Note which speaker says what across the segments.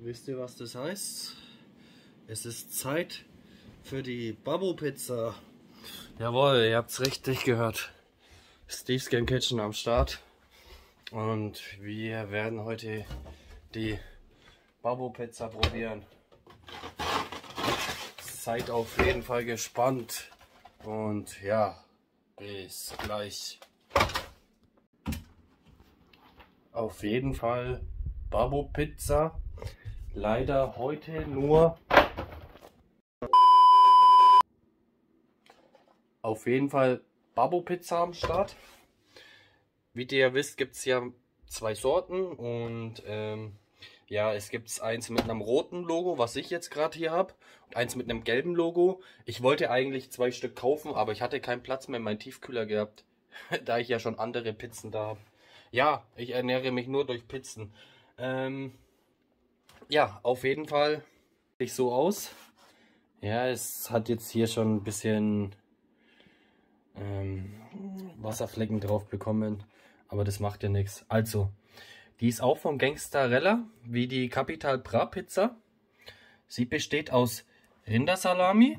Speaker 1: Wisst ihr, was das heißt? Es ist Zeit für die Babu Pizza. Jawohl, ihr habt es richtig gehört. Steve's Game Kitchen am Start. Und wir werden heute die Babu Pizza probieren. Seid auf jeden Fall gespannt. Und ja, bis gleich. Auf jeden Fall Babu Pizza. Leider heute nur auf jeden Fall Babu Pizza am Start. Wie ihr ja wisst, gibt es ja zwei Sorten und ähm, ja, es gibt eins mit einem roten Logo, was ich jetzt gerade hier habe, und eins mit einem gelben Logo. Ich wollte eigentlich zwei Stück kaufen, aber ich hatte keinen Platz mehr in meinem Tiefkühler gehabt, da ich ja schon andere Pizzen da habe. Ja, ich ernähre mich nur durch Pizzen. Ähm, ja, auf jeden Fall sieht so aus. Ja, es hat jetzt hier schon ein bisschen ähm, Wasserflecken drauf bekommen. Aber das macht ja nichts. Also, die ist auch von Gangsterella, wie die Capital Bra Pizza. Sie besteht aus Rindersalami,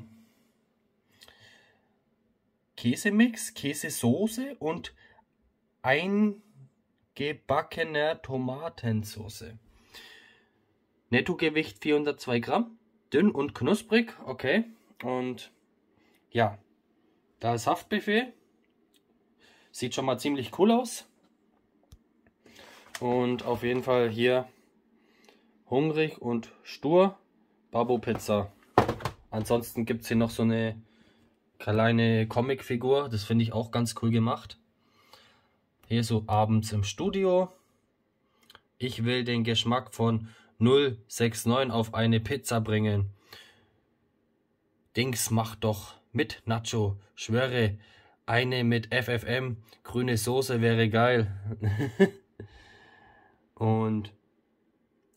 Speaker 1: Käsemix, Käsesoße und eingebackener Tomatensauce. Nettogewicht 402 Gramm, dünn und knusprig, okay. Und ja, da ist Haftbefehl. Sieht schon mal ziemlich cool aus. Und auf jeden Fall hier hungrig und stur. Babo Pizza. Ansonsten gibt es hier noch so eine kleine Comicfigur. Das finde ich auch ganz cool gemacht. Hier so abends im Studio. Ich will den Geschmack von 069 auf eine Pizza bringen. Dings macht doch mit Nacho. Schwöre, eine mit FFM. Grüne Soße wäre geil. Und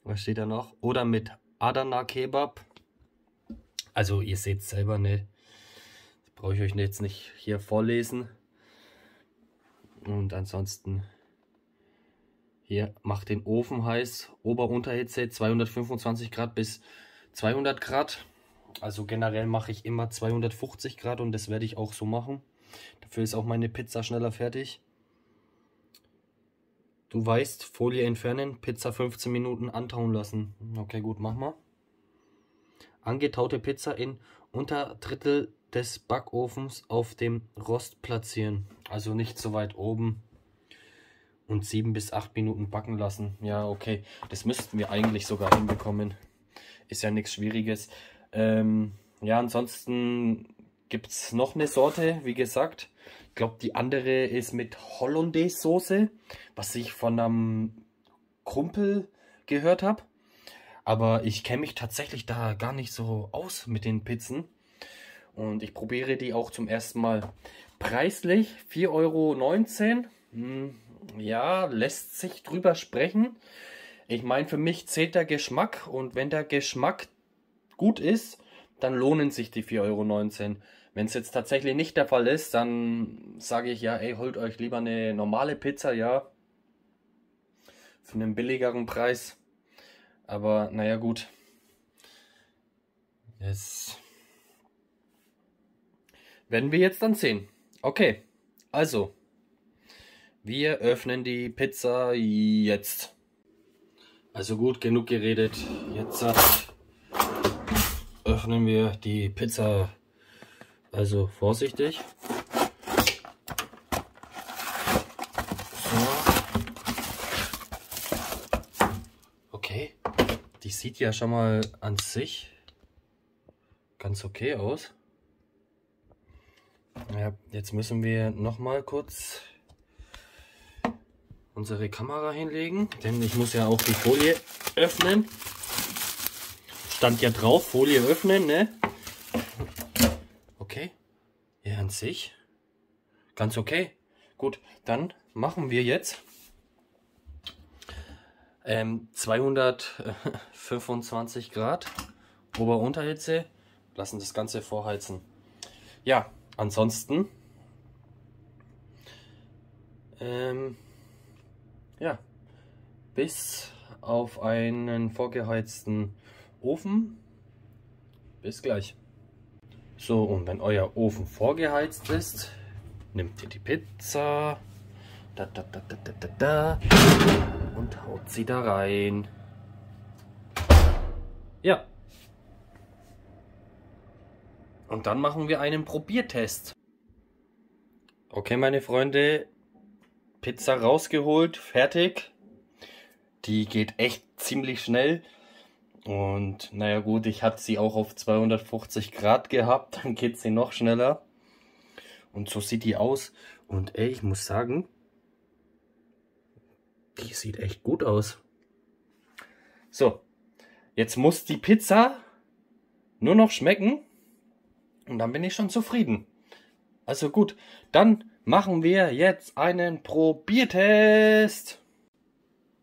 Speaker 1: was steht da noch? Oder mit Adana Kebab. Also ihr seht es selber nicht. Das brauche ich euch jetzt nicht hier vorlesen. Und ansonsten hier macht den Ofen heiß. Ober-Unterhitze 225 Grad bis 200 Grad. Also generell mache ich immer 250 Grad und das werde ich auch so machen. Dafür ist auch meine Pizza schneller fertig. Du weißt, Folie entfernen, Pizza 15 Minuten antauen lassen. Okay, gut, mach mal. Angetaute Pizza in Unterdrittel des Backofens auf dem Rost platzieren. Also nicht so weit oben. Und 7 bis 8 Minuten backen lassen. Ja, okay. Das müssten wir eigentlich sogar hinbekommen. Ist ja nichts Schwieriges. Ähm, ja, ansonsten gibt es noch eine Sorte, wie gesagt glaube, die andere ist mit Hollandaise-Soße, was ich von einem Kumpel gehört habe. Aber ich kenne mich tatsächlich da gar nicht so aus mit den Pizzen. Und ich probiere die auch zum ersten Mal. Preislich 4,19 Euro. Hm, ja, lässt sich drüber sprechen. Ich meine, für mich zählt der Geschmack. Und wenn der Geschmack gut ist, dann lohnen sich die 4,19 Euro. Wenn es jetzt tatsächlich nicht der Fall ist, dann sage ich ja, ey, holt euch lieber eine normale Pizza, ja. Für einen billigeren Preis. Aber naja, gut. Das werden wir jetzt dann sehen. Okay, also. Wir öffnen die Pizza jetzt. Also gut, genug geredet. Jetzt öffnen wir die Pizza also vorsichtig. So. Okay. Die sieht ja schon mal an sich ganz okay aus. Ja, jetzt müssen wir noch mal kurz unsere Kamera hinlegen, denn ich muss ja auch die Folie öffnen. Stand ja drauf, Folie öffnen, ne? an sich ganz okay. Gut, dann machen wir jetzt ähm, 225 Grad Ober-Unterhitze, lassen das Ganze vorheizen. Ja, ansonsten Ähm, ja, bis auf einen vorgeheizten Ofen. Bis gleich. So, und wenn euer Ofen vorgeheizt ist, nimmt ihr die Pizza da, da, da, und haut sie da rein. Ja. Und dann machen wir einen Probiertest. Okay, meine Freunde, Pizza rausgeholt, fertig. Die geht echt ziemlich schnell. Und naja gut, ich hatte sie auch auf 250 Grad gehabt, dann geht sie noch schneller. Und so sieht die aus. Und ey, ich muss sagen, die sieht echt gut aus. So, jetzt muss die Pizza nur noch schmecken. Und dann bin ich schon zufrieden. Also gut, dann machen wir jetzt einen Probiertest.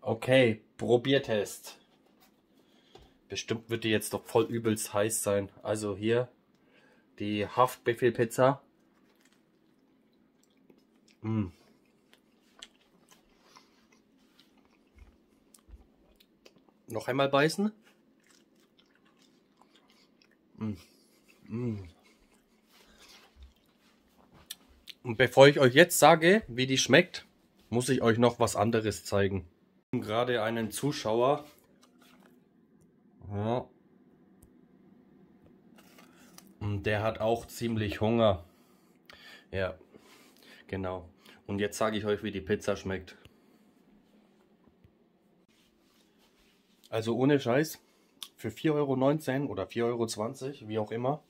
Speaker 1: Okay, Probiertest. Bestimmt wird die jetzt doch voll übelst heiß sein. Also hier die Haftbefehl-Pizza. Mm. Noch einmal beißen. Mm. Mm. Und bevor ich euch jetzt sage, wie die schmeckt, muss ich euch noch was anderes zeigen. Gerade einen Zuschauer ja. Und der hat auch ziemlich Hunger. Ja, genau. Und jetzt sage ich euch, wie die Pizza schmeckt. Also ohne Scheiß, für 4,19 Euro oder 4,20 Euro, wie auch immer,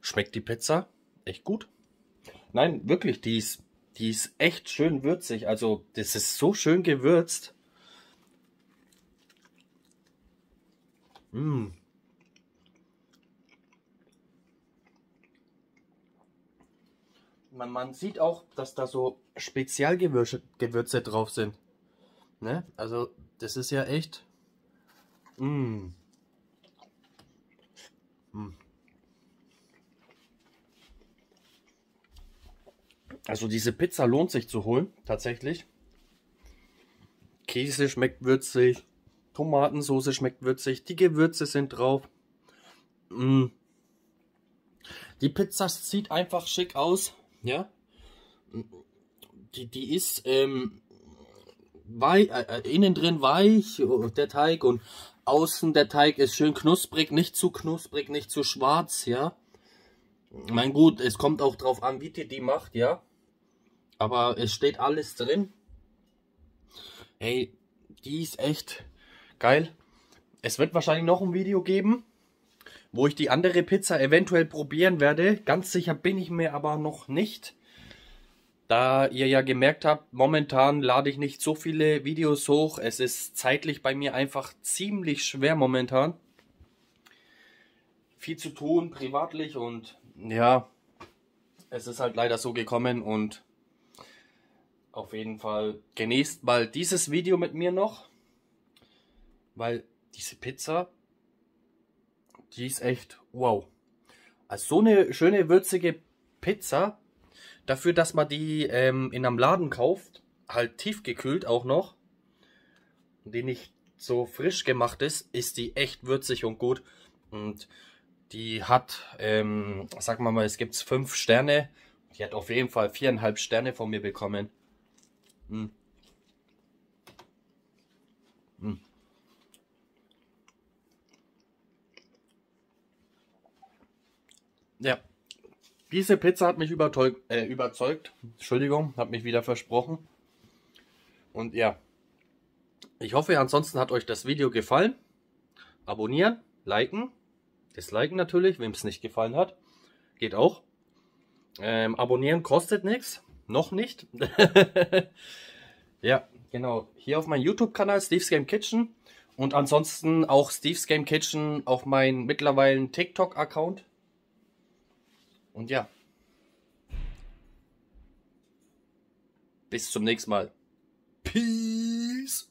Speaker 1: schmeckt die Pizza echt gut. Nein, wirklich, die ist, die ist echt schön würzig. Also das ist so schön gewürzt. Mm. Man, man sieht auch, dass da so Spezialgewürze Gewürze drauf sind. Ne? Also, das ist ja echt. Mm. Mm. Also diese Pizza lohnt sich zu holen, tatsächlich. Käse schmeckt würzig, Tomatensoße schmeckt würzig. Die Gewürze sind drauf. Mm. Die Pizza sieht einfach schick aus. Ja. Die, die ist ähm, weich, äh, äh innen drin weich, der Teig, und außen der Teig ist schön knusprig, nicht zu knusprig, nicht zu schwarz, ja. Mein gut, es kommt auch drauf an, wie die die macht, ja. Aber es steht alles drin. Hey, die ist echt Geil. Es wird wahrscheinlich noch ein Video geben, wo ich die andere Pizza eventuell probieren werde. Ganz sicher bin ich mir aber noch nicht. Da ihr ja gemerkt habt, momentan lade ich nicht so viele Videos hoch. Es ist zeitlich bei mir einfach ziemlich schwer momentan. Viel zu tun, privatlich und ja, es ist halt leider so gekommen und auf jeden Fall genießt mal dieses Video mit mir noch. Weil diese Pizza, die ist echt wow. Also so eine schöne würzige Pizza, dafür, dass man die ähm, in einem Laden kauft, halt tiefgekühlt auch noch, die nicht so frisch gemacht ist, ist die echt würzig und gut. Und die hat, ähm, sagen wir mal, es gibt fünf Sterne. Die hat auf jeden Fall viereinhalb Sterne von mir bekommen. Hm. Hm. Ja. Diese Pizza hat mich äh, überzeugt. Entschuldigung, hat mich wieder versprochen. Und ja. Ich hoffe, ansonsten hat euch das Video gefallen. Abonnieren, liken, disliken natürlich, wem es nicht gefallen hat. Geht auch. Ähm, abonnieren kostet nichts. Noch nicht. ja, genau. Hier auf meinem YouTube-Kanal Steve's Game Kitchen. Und ansonsten auch Steve's Game Kitchen auf meinem mittlerweile TikTok-Account. Und ja. Bis zum nächsten Mal. Peace.